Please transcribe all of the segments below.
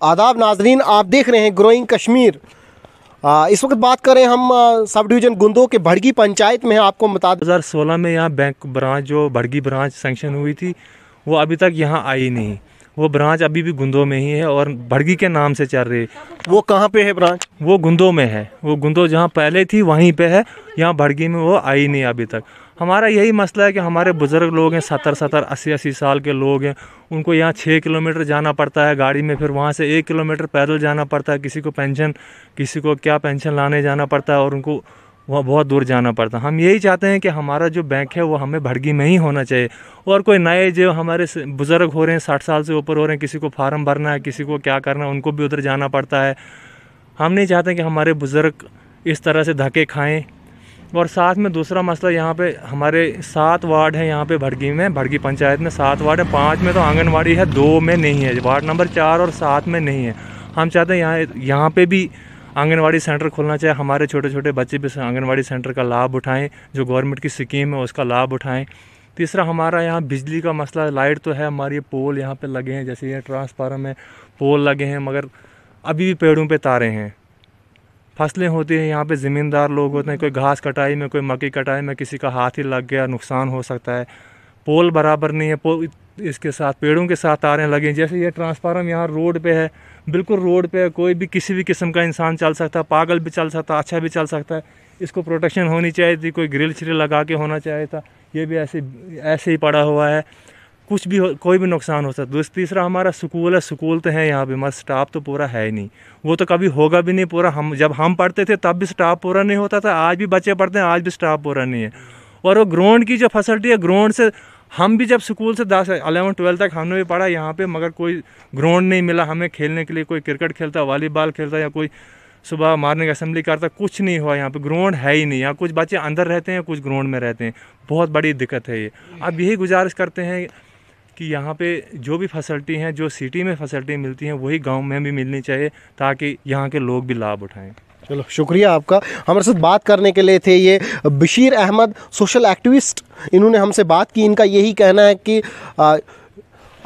आदाब नाजरीन आप देख रहे हैं ग्रोइंग कश्मीर आ, इस वक्त बात करें हम सब डिवीज़न गुंदो के भड़गी पंचायत में आपको बता दो। हज़ार सोलह में यहाँ बैंक ब्रांच जो भड़गी ब्रांच सेंक्शन हुई थी वो अभी तक यहाँ आई नहीं। वो ब्रांच अभी भी गुंदो में ही है और भड़गी के नाम से चल रही है। वो कहाँ पे है ब्रांच? वो गुंदो में है। वो गुंदो जहाँ पहले थी वहीं पे है। यहाँ भड़गी में वो आई नहीं अभी तक। हमारा यही मसला है कि हमारे बुज़ुर्ग लोग हैं, सत्तर सत्तर, अस्सी अस्सी साल के लोग हैं। उनको यहाँ छः किलोमीटर जाना पड़ता है गाड़ी में, फिर वहाँ से एक किलोमीटर पैदल जाना पड़ता है, किसी को पेंशन, किसी को क्या पेंशन लाने जाना पड़ता है और उनको वहाँ बहुत दूर जाना पड़ता है। हम यही चाहते हैं कि हमारा जो बैंक है, वो हमें भड़गी में ही होना चाहिए। और कोई नए जो हमारे बुज़ुर्ग हो रहे हैं, साठ साल से ऊपर हो रहे हैं, किसी को फार्म भरना है, किसी को क्या करना है, उनको भी उधर जाना पड़ता है। हम नहीं चाहते कि हमारे बुज़ुर्ग इस तरह से धक्के खाएँ और साथ में दूसरा मसला यहाँ पे हमारे सात वार्ड हैं यहाँ पे भड़गी में भड़गी पंचायत में सात वार्ड है। पाँच में तो आंगनवाड़ी है, दो में नहीं है। वार्ड नंबर चार और सात में नहीं है। हम चाहते हैं यहाँ यहाँ पे भी आंगनवाड़ी सेंटर खोलना चाहिए। हमारे छोटे छोटे बच्चे भी आंगनवाड़ी सेंटर का लाभ उठाएँ, जो गवर्नमेंट की स्कीम है उसका लाभ उठाएँ। तीसरा, हमारा यहाँ बिजली का मसला, लाइट तो है, हमारे पोल यहाँ पे लगे हैं, जैसे ये ट्रांसफार्म है पोल लगे हैं, मगर अभी भी पेड़ों पे तारे हैं। फ़सलें होती हैं, यहाँ पे ज़मींदार लोग होते हैं, कोई घास कटाई में, कोई मक्की कटाई में किसी का हाथ ही लग गया, नुकसान हो सकता है। पोल बराबर नहीं है, पोल इसके साथ, पेड़ों के साथ तारें लगी जैसे ये ट्रांसफार्म यहाँ रोड पे है, बिल्कुल रोड पे है, कोई भी किसी भी किस्म का इंसान चल सकता है, पागल भी चल सकता है अच्छा भी चल सकता है, इसको प्रोटेक्शन होनी चाहिए थी, कोई ग्रिल श्रिल लगा के होना चाहिए था, ये भी ऐसे ऐसे ही पड़ा हुआ है। कुछ भी हो, कोई भी नुकसान हो सकता है। तीसरा, हमारा स्कूल है, स्कूल तो है यहाँ पे मगर स्टाफ तो पूरा है ही नहीं। वो तो कभी होगा भी नहीं पूरा, हम, जब हम पढ़ते थे, तब भी स्टाफ पूरा नहीं होता था, आज भी बच्चे पढ़ते हैं, आज भी स्टाफ पूरा नहीं है। और वो ग्राउंड की जो फैसिलिटी है ग्राउंड से, हम भी जब स्कूल से दस अलेवन ट्वेल्थ तक हमने भी पढ़ा यहाँ पे, मगर कोई ग्राउंड नहीं मिला हमें खेलने के लिए, कोई क्रिकेट खेलता वॉलीबॉल खेलता या कोई सुबह मॉर्निंग असेंबली करता, कुछ नहीं हुआ यहाँ पे ग्राउंड है ही नहीं। यहाँ कुछ बच्चे अंदर रहते हैं, कुछ ग्राउंड में रहते हैं। बहुत बड़ी दिक्कत है ये। अब यही गुजारिश करते हैं कि यहाँ पे जो भी फैसिलिटी हैं जो सिटी में फैसिलिटी मिलती हैं वही गाँव में भी मिलनी चाहिए ताकि यहाँ के लोग भी लाभ उठाएँ। चलो शुक्रिया आपका। हमारे साथ बात करने के लिए थे ये बशीर अहमद सोशल एक्टिविस्ट इन्होंने हमसे बात की। इनका यही कहना है कि आ,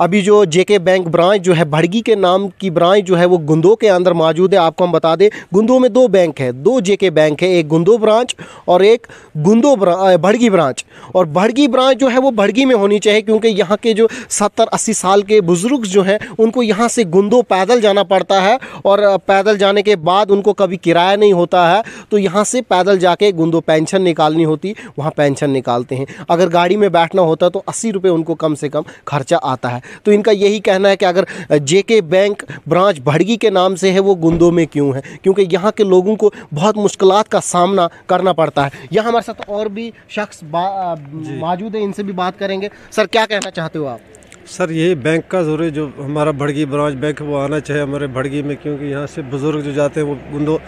अभी जो जेके बैंक ब्रांच जो है, भड़गी के नाम की ब्रांच जो है, वो गुंदो के अंदर मौजूद है। आपको हम बता दें, गुंदो में दो बैंक है, दो जेके बैंक है, एक गुंदो ब्रांच और एक गुंदो भड़गी ब्रांच। और भड़गी ब्रांच जो है, वो भड़गी में होनी चाहिए, क्योंकि यहाँ के जो सत्तर अस्सी साल के बुज़ुर्ग जो हैं, उनको यहाँ से गुंदो पैदल जाना पड़ता है और पैदल जाने के बाद उनको कभी किराया नहीं होता है तो यहाँ से पैदल जाके गुंदो पेंशन निकालनी होती, वहाँ पेंशन निकालते हैं। अगर गाड़ी में बैठना होता तो अस्सी रुपये उनको कम से कम खर्चा आता है। तो इनका यही कहना है कि अगर जेके बैंक ब्रांच भड़गी के नाम से है वो गुंदो में क्यों है? क्योंकि यहाँ के लोगों को बहुत मुश्किल का सामना करना पड़ता है। यहाँ हमारे साथ और भी शख्स मौजूद है इनसे भी बात करेंगे। सर क्या कहना चाहते हो आप? सर यही बैंक का ज़ोर है जो हमारा भड़गी ब्रांच बैंक वो आना चाहिए हमारे भड़गी में क्योंकि यहाँ से बुज़ुर्ग जो जाते हैं वो गुंदो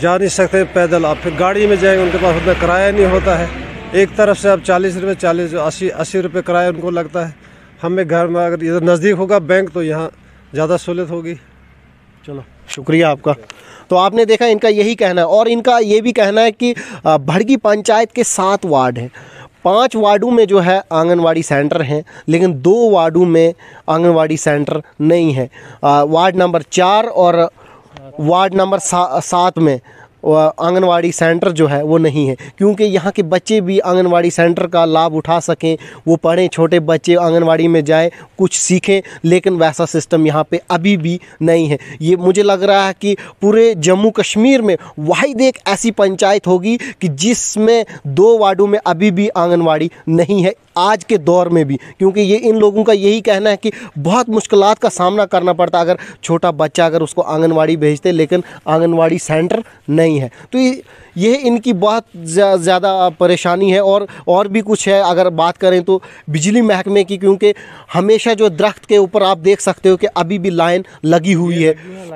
जा नहीं सकते पैदल। आप फिर गाड़ी में जाएँगे उनके पास उतना किराया नहीं होता है। एक तरफ़ से आप चालीस रुपये चालीस अस्सी अस्सी रुपये किराया उनको लगता है। हमें घर में अगर इधर नज़दीक होगा बैंक तो यहाँ ज़्यादा सहूलियत होगी। चलो शुक्रिया आपका। तो आपने देखा इनका यही कहना है और इनका ये भी कहना है कि भड़गी पंचायत के सात वार्ड हैं। पाँच वार्डों में जो है आंगनवाड़ी सेंटर हैं लेकिन दो वार्डों में आंगनवाड़ी सेंटर नहीं है। वार्ड नंबर चार और वार्ड नंबर सा, सात में आंगनवाड़ी सेंटर जो है वो नहीं है। क्योंकि यहाँ के बच्चे भी आंगनवाड़ी सेंटर का लाभ उठा सकें, वो पढ़ें, छोटे बच्चे आंगनवाड़ी में जाएँ, कुछ सीखें, लेकिन वैसा सिस्टम यहाँ पे अभी भी नहीं है। ये मुझे लग रहा है कि पूरे जम्मू कश्मीर में वाहिद एक ऐसी पंचायत होगी कि जिसमें दो वार्डों में अभी भी आंगनवाड़ी नहीं है। आज के दौर में भी क्योंकि ये इन लोगों का यही कहना है कि बहुत मुश्किल का सामना करना पड़ता अगर छोटा बच्चा अगर उसको आंगनवाड़ी भेजते लेकिन आंगनवाड़ी सेंटर नहीं है। तो ये इनकी बहुत ज़्यादा परेशानी है और और भी कुछ है। अगर बात करें तो बिजली महकमे की क्योंकि हमेशा जो दरख्त के ऊपर आप देख सकते हो कि अभी भी लाइन लगी हुई है।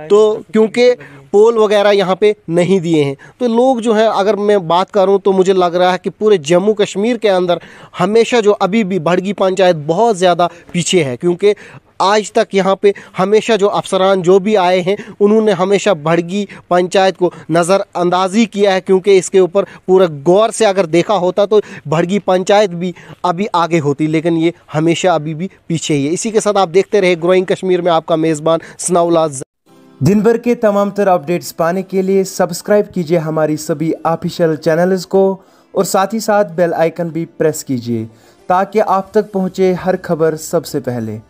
तो क्योंकि पोल वगैरह यहाँ पे नहीं दिए हैं। तो लोग जो है, अगर मैं बात करूँ तो मुझे लग रहा है कि पूरे जम्मू कश्मीर के अंदर हमेशा जो अभी भी भड़गी पंचायत बहुत ज़्यादा पीछे है, क्योंकि आज तक यहाँ पे हमेशा जो अफसरान जो भी आए हैं, उन्होंने हमेशा भड़गी पंचायत को नज़रअंदाजी किया है, क्योंकि इसके ऊपर पूरा गौर से अगर देखा होता तो भड़गी पंचायत भी अभी आगे होती, लेकिन ये हमेशा अभी भी पीछे ही है। इसी के साथ आप देखते रहे, ग्रोइंग कश्मीर में आपका मेज़बान सनाउल्ला दिन भर के तमाम तर अपडेट्स पाने के लिए सब्सक्राइब कीजिए हमारी सभी ऑफिशियल चैनल्स को और साथ ही साथ बेल आइकन भी प्रेस कीजिए ताकि आप तक पहुँचे हर खबर सबसे पहले।